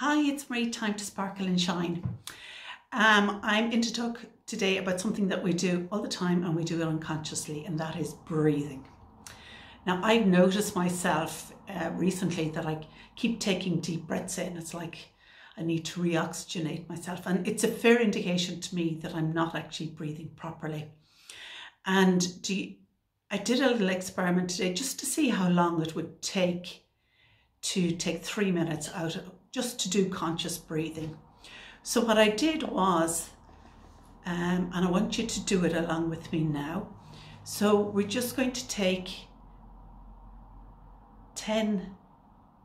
Hi, it's Marie, time to sparkle and shine. Um, I'm in to talk today about something that we do all the time and we do it unconsciously, and that is breathing. Now, I've noticed myself uh, recently that I keep taking deep breaths in. It's like I need to reoxygenate myself, and it's a fair indication to me that I'm not actually breathing properly. And you, I did a little experiment today just to see how long it would take to take three minutes out of just to do conscious breathing. So what I did was, um, and I want you to do it along with me now. So we're just going to take 10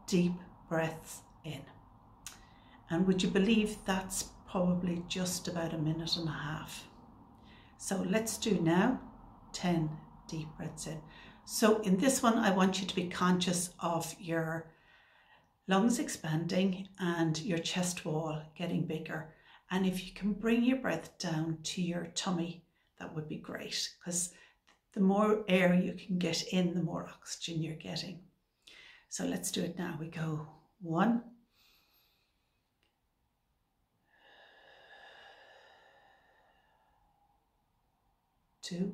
deep breaths in. And would you believe that's probably just about a minute and a half. So let's do now 10 deep breaths in. So in this one, I want you to be conscious of your lungs expanding and your chest wall getting bigger. And if you can bring your breath down to your tummy, that would be great because the more air you can get in, the more oxygen you're getting. So let's do it now. We go one, two,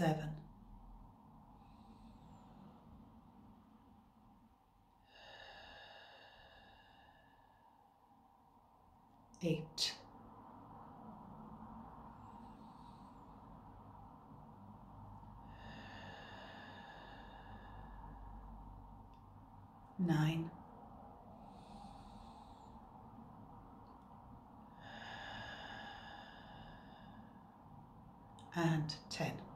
seven, eight, nine, and 10.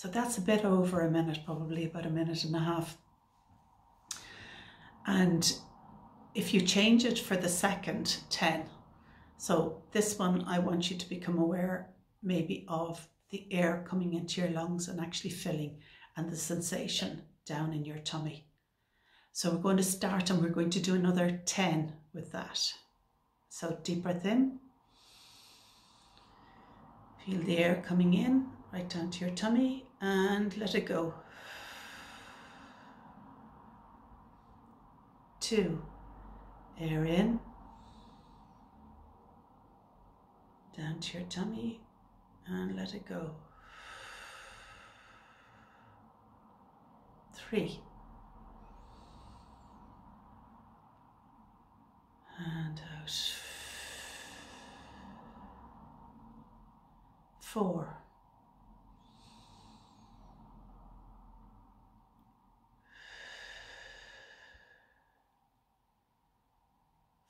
So that's a bit over a minute, probably about a minute and a half. And if you change it for the second 10, so this one, I want you to become aware maybe of the air coming into your lungs and actually filling and the sensation down in your tummy. So we're going to start and we're going to do another 10 with that. So deep breath in. Feel the air coming in right down to your tummy and let it go. Two, air in, down to your tummy and let it go. Three, and out. Four.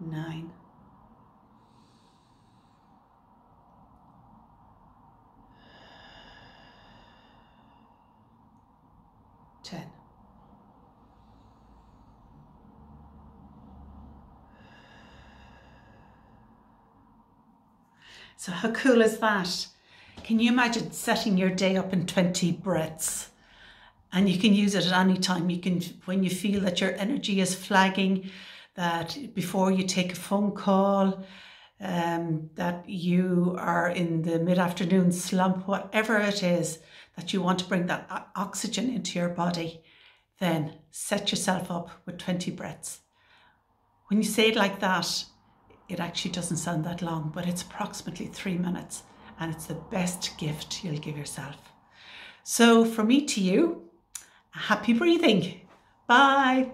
nine, ten. So how cool is that? Can you imagine setting your day up in 20 breaths? And you can use it at any time. You can, when you feel that your energy is flagging, that before you take a phone call, um, that you are in the mid afternoon slump, whatever it is that you want to bring that oxygen into your body, then set yourself up with 20 breaths. When you say it like that, it actually doesn't sound that long, but it's approximately three minutes and it's the best gift you'll give yourself. So, from me to you, happy breathing. Bye.